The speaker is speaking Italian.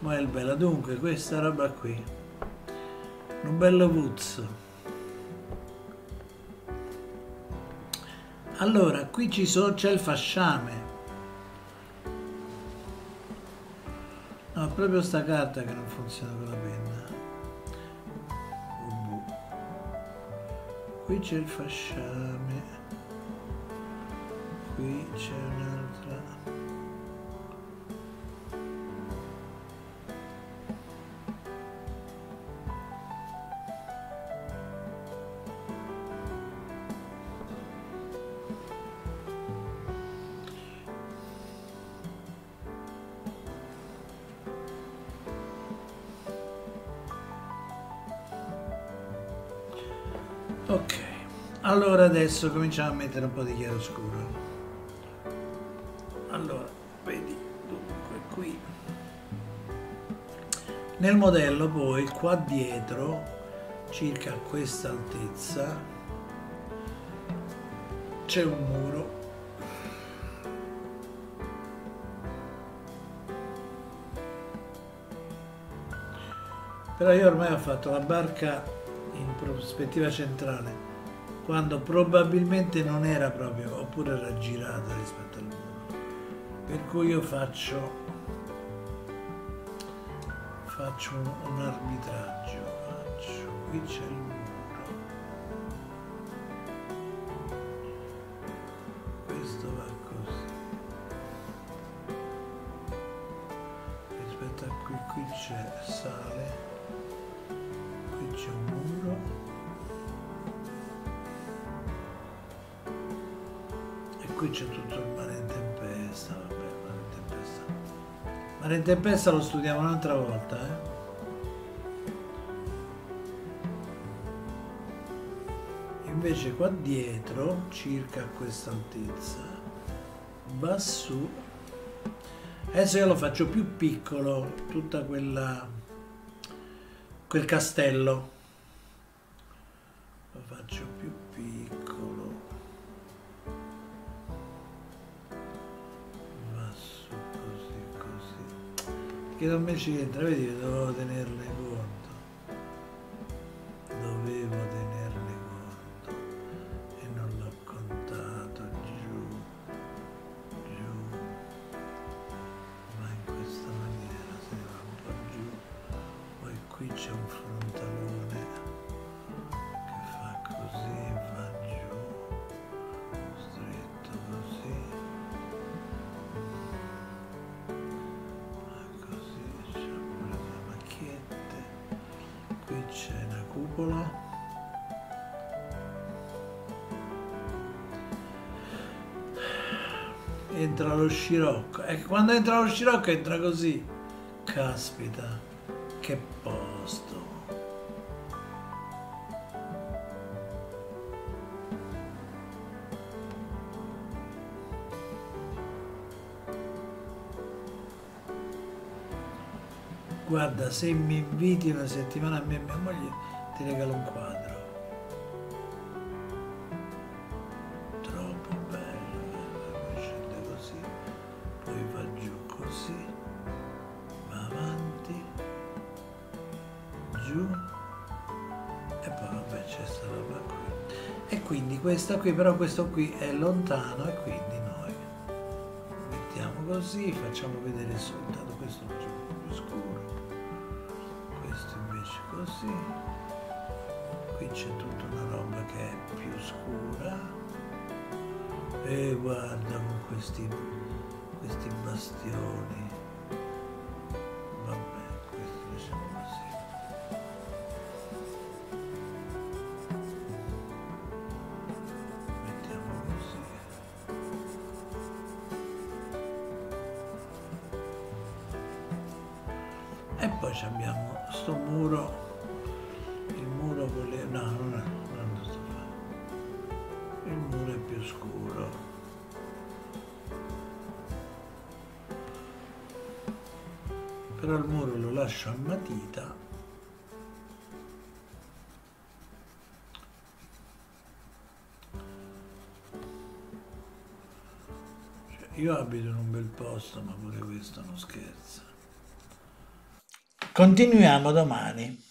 ma è il bello. Dunque questa roba qui. Un bello puzzo allora qui ci sono c'è il fasciame. No è proprio sta carta che non funziona con la penna. Qui c'è il fasciame. Qui c'è un'altra ok allora adesso cominciamo a mettere un po' di chiaroscuro. Allora vedi dunque qui. Nel modello poi qua dietro circa a questa altezza c'è un muro. Però io ormai ho fatto la barca in prospettiva centrale quando probabilmente non era proprio oppure era girata rispetto al muro. Per cui io faccio faccio un, un arbitraggio faccio qui c'è il muro. Questo va così. Rispetto a qui qui c'è sale qui c'è tutto il mare in tempesta vabbè mare in tempesta mare in tempesta lo studiamo un'altra volta eh? invece qua dietro circa a questa altezza va su. Adesso io lo faccio più piccolo tutta quella quel castello che non mi ci entra vedi dovevo tenerle conto. Dovevo tenerne conto. E non l'ho contato giù. Giù. Ma in questa maniera se va un po' giù. Poi qui c'è un frontalone cupola entra lo scirocco e quando entra lo scirocco entra così. Caspita che posto. Guarda se mi inviti una settimana a me e mia moglie ti regalo un quadro. Troppo bello poi scende così poi va giù così va avanti giù e poi vabbè c'è sta roba qui. E quindi questa qui però questo qui è lontano e quindi noi mettiamo così facciamo vedere il soldato questo lo c'è tutta una roba che è più scura. E guarda con questi questi bastioni. Vabbè questo diciamo così mettiamo così. E poi abbiamo sto muro con le no non è non sto fare il muro è più scuro. Però il muro lo lascio a matita. Cioè, io abito in un bel posto ma pure questo non scherza. Continuiamo domani.